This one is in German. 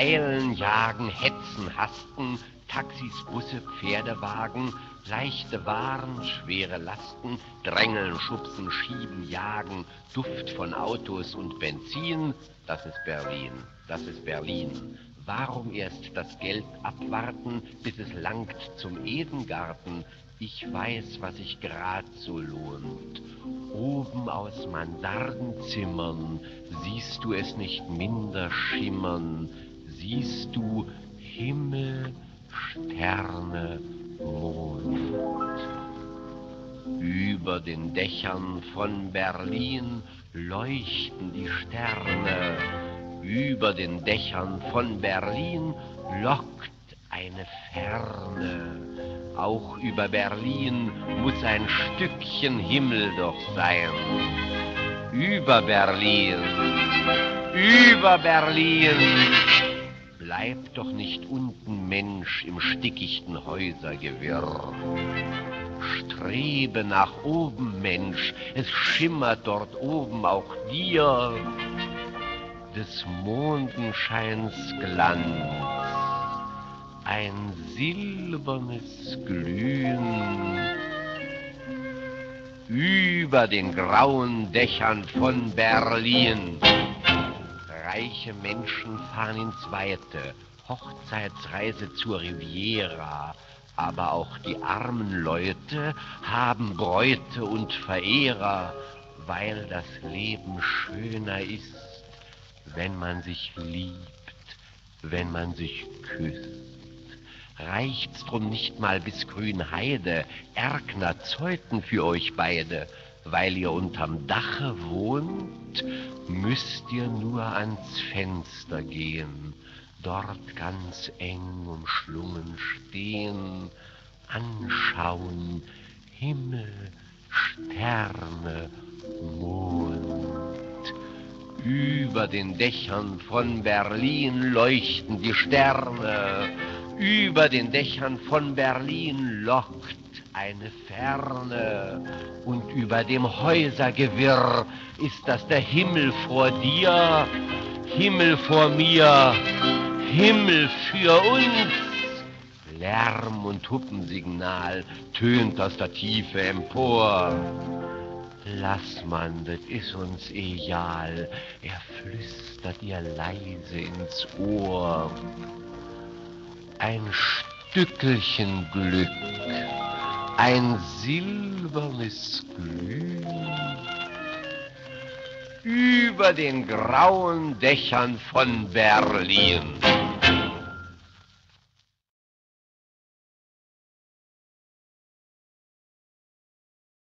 Eilen, Jagen, Hetzen, Hasten, Taxis, Busse, Pferdewagen, leichte Waren, schwere Lasten, Drängeln, Schubsen, Schieben, Jagen, Duft von Autos und Benzin, das ist Berlin, das ist Berlin. Warum erst das Geld abwarten, bis es langt zum Edengarten? Ich weiß, was sich grad so lohnt. Oben aus Mansardenzimmern siehst du es nicht minder schimmern, siehst du Himmel, Sterne, Mond. Über den Dächern von Berlin leuchten die Sterne. Über den Dächern von Berlin lockt eine Ferne. Auch über Berlin muss ein Stückchen Himmel doch sein. Über Berlin, über Berlin Bleib doch nicht unten Mensch im stickichten Häusergewirr. Strebe nach oben, Mensch, es schimmert dort oben auch dir. Des Mondenscheins Glanz, ein silbernes Glühen. Über den grauen Dächern von Berlin reiche Menschen fahren ins Weite, Hochzeitsreise zur Riviera, aber auch die armen Leute haben Bräute und Verehrer, weil das Leben schöner ist, wenn man sich liebt, wenn man sich küsst. Reicht's drum nicht mal bis Grünheide, Erkner Zeuten für euch beide, weil ihr unterm Dache wohnt, müsst ihr nur ans Fenster gehen, dort ganz eng umschlungen stehen, anschauen, Himmel, Sterne, Mond. Über den Dächern von Berlin leuchten die Sterne, über den Dächern von Berlin lockt eine Ferne und über dem Häusergewirr ist das der Himmel vor dir, Himmel vor mir, Himmel für uns. Lärm und Huppensignal tönt aus der Tiefe empor. Lass man, das ist uns egal, er flüstert ihr leise ins Ohr. Ein Stückelchen Glück ein silbernes Glühen über den grauen Dächern von Berlin.